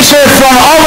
from all